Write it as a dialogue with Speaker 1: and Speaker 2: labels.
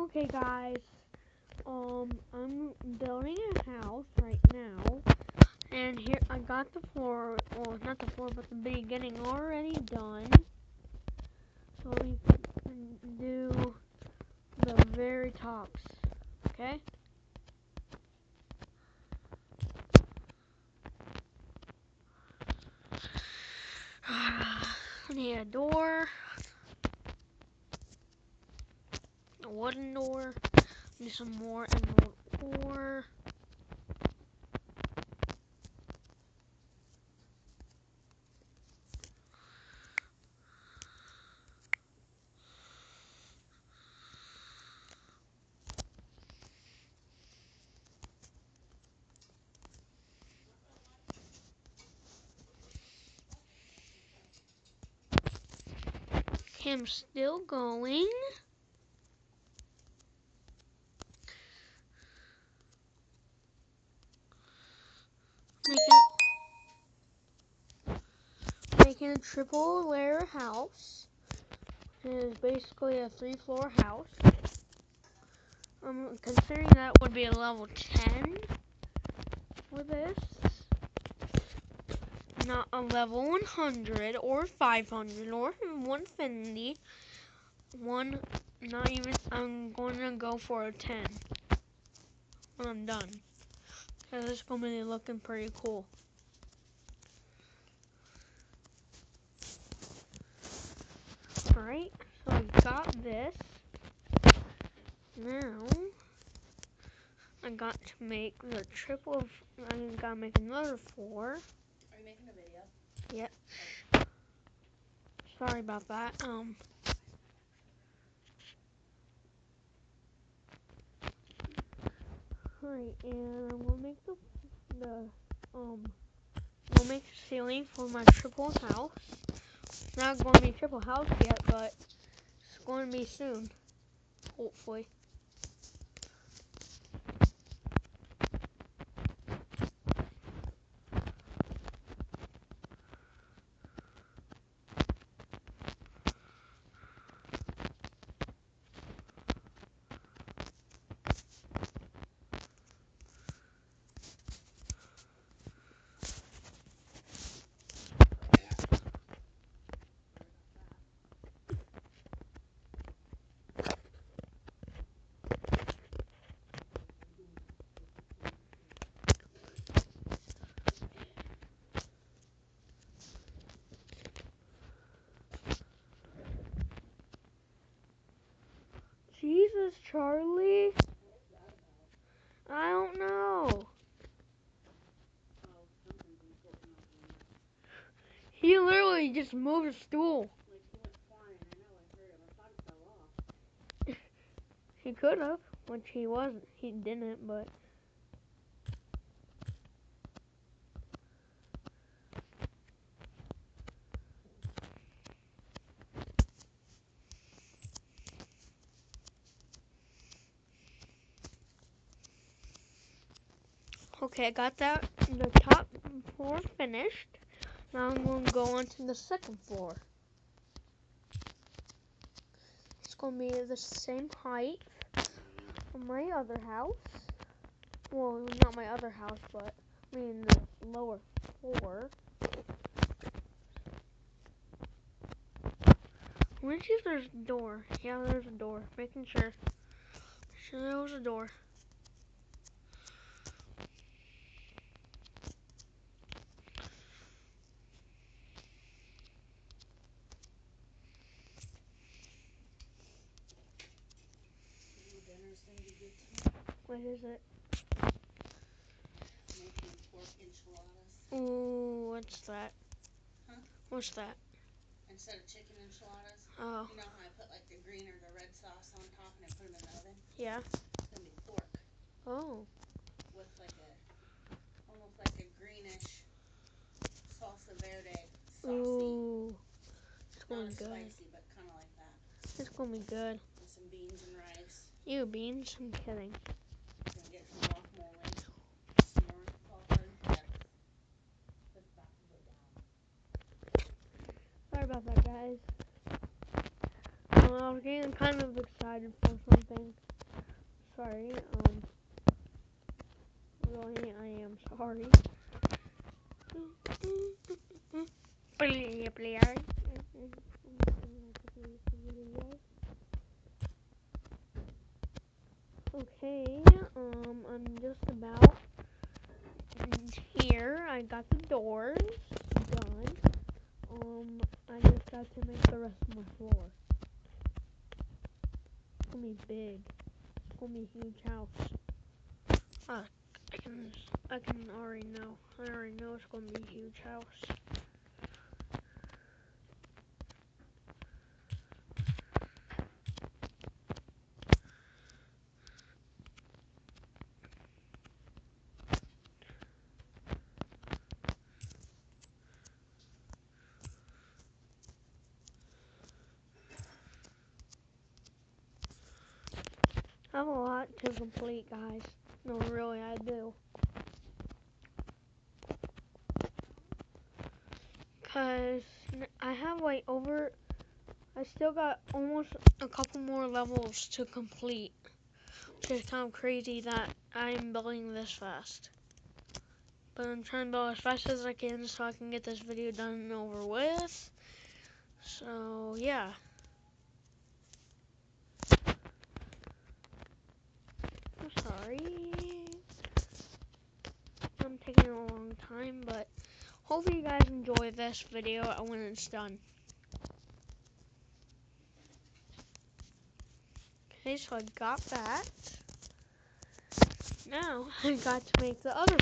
Speaker 1: Okay, guys. Um, I'm building a house right now. And here, I got the floor, well, not the floor, but the beginning already done. So we can do the very tops, okay? I need a door. Wooden door. Need some more emerald ore. I'm still going. Making, making a triple layer house. It is basically a three floor house. Um, considering that would be a level 10 for this. Not a level 100 or 500 or 150. One, not even, I'm going to go for a 10 when I'm done. Because it's going to be looking pretty cool. Alright, so I got this. Now, I got to make the triple, I gotta make another four.
Speaker 2: Are you making a video?
Speaker 1: Yep. Sorry about that. Um. Alright, and I'm gonna make the the um we'll make the ceiling for my triple house. Not gonna be triple house yet, but to be soon. Hopefully. Jesus, Charlie. I don't know. He literally just moved a stool.
Speaker 2: He
Speaker 1: could have, which he wasn't. He didn't, but. Okay, I got that the top floor finished. Now I'm going to go on to the second floor. It's going to be the same height of my other house. Well, not my other house, but I mean the lower floor. Let me see if there's a door. Yeah, there's a door. Making sure. Sure there was a door.
Speaker 2: Your dinner's gonna be good too.
Speaker 1: What is it?
Speaker 2: Making
Speaker 1: Ooh, what's that?
Speaker 2: Huh?
Speaker 1: What's that?
Speaker 2: instead of chicken enchiladas.
Speaker 1: Oh,
Speaker 2: You know how I put like the green or the red sauce on top and I put them in the oven?
Speaker 1: yeah.
Speaker 2: It's gonna be pork
Speaker 1: Oh,
Speaker 2: with like a almost like a greenish salsa verde saucy.
Speaker 1: ooh. It's
Speaker 2: Not
Speaker 1: going
Speaker 2: as
Speaker 1: good.
Speaker 2: spicy, but kind of like that.
Speaker 1: It's going to be good.
Speaker 2: With some beans and
Speaker 1: You beans? I'm kidding. Sorry about that, guys. I was getting kind of excited for something. sorry. Um, really, I am sorry. Okay, um, I'm just about here. I got the doors done. Um, I just got to make the rest of my floor. It's gonna be big. It's gonna be a huge house. Uh, I can, I can already know. I already know it's gonna be a huge house. I have a lot to complete, guys. No, really, I do. Cause I have like over. I still got almost a couple more levels to complete. Which is kind of crazy that I'm building this fast. But I'm trying to build as fast as I can so I can get this video done and over with. So, yeah. I'm sorry. I'm taking a long time, but hopefully you guys enjoy this video when it's done. Okay, so I got that. Now I got to make the other